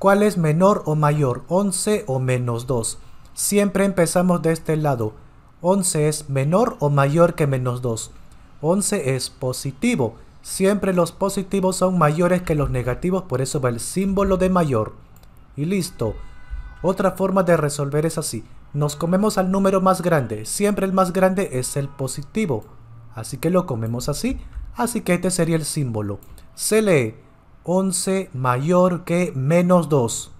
¿Cuál es menor o mayor? 11 o menos 2. Siempre empezamos de este lado. 11 es menor o mayor que menos 2. 11 es positivo. Siempre los positivos son mayores que los negativos, por eso va el símbolo de mayor. Y listo. Otra forma de resolver es así. Nos comemos al número más grande. Siempre el más grande es el positivo. Así que lo comemos así. Así que este sería el símbolo. Se lee 11 mayor que menos 2.